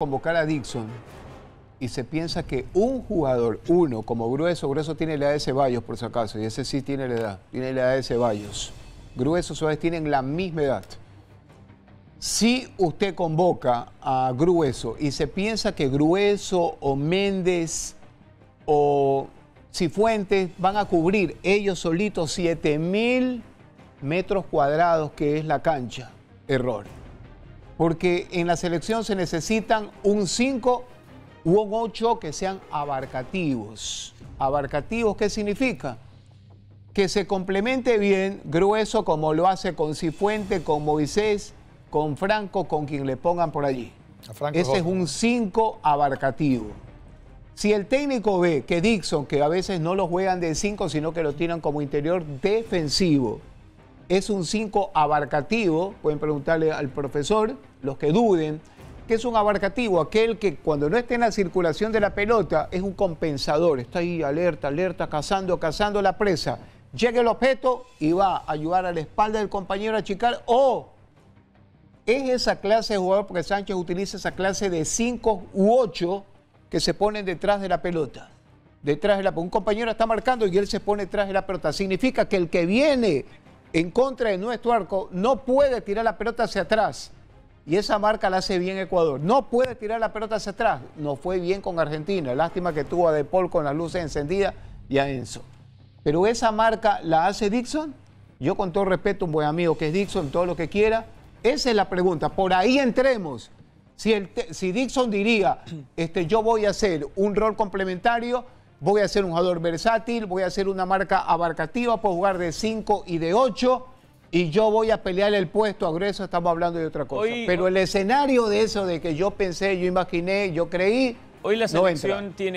convocar a Dixon y se piensa que un jugador, uno, como Grueso, Grueso tiene la edad de Ceballos por si acaso, y ese sí tiene la edad, tiene la edad de Ceballos. Grueso, Suárez tienen la misma edad. Si usted convoca a Grueso y se piensa que Grueso o Méndez o Cifuentes van a cubrir ellos solitos 7 mil metros cuadrados que es la cancha, error porque en la selección se necesitan un 5 u un 8 que sean abarcativos. ¿Abarcativos qué significa? Que se complemente bien grueso como lo hace con Cifuente, con Moisés, con Franco, con quien le pongan por allí. Ese es un 5 abarcativo. Si el técnico ve que Dixon, que a veces no lo juegan de 5, sino que lo tiran como interior defensivo, es un 5 abarcativo, pueden preguntarle al profesor, los que duden, que es un abarcativo, aquel que cuando no esté en la circulación de la pelota es un compensador, está ahí alerta, alerta, cazando, cazando la presa. Llega el objeto y va a ayudar a la espalda del compañero a achicar o es esa clase de jugador, porque Sánchez utiliza esa clase de 5 u 8 que se ponen detrás de la pelota. Detrás de la Un compañero está marcando y él se pone detrás de la pelota. Significa que el que viene en contra de nuestro arco no puede tirar la pelota hacia atrás. Y esa marca la hace bien Ecuador. No puede tirar la pelota hacia atrás. No fue bien con Argentina. Lástima que tuvo a De Paul con las luces encendidas y a Enzo. Pero esa marca la hace Dixon. Yo con todo respeto, un buen amigo que es Dixon, todo lo que quiera. Esa es la pregunta. Por ahí entremos. Si, si Dixon diría, este, yo voy a hacer un rol complementario, voy a ser un jugador versátil, voy a hacer una marca abarcativa, puedo jugar de 5 y de 8 y yo voy a pelear el puesto a grueso, estamos hablando de otra cosa. Pero el escenario de eso, de que yo pensé, yo imaginé, yo creí, hoy la selección tiene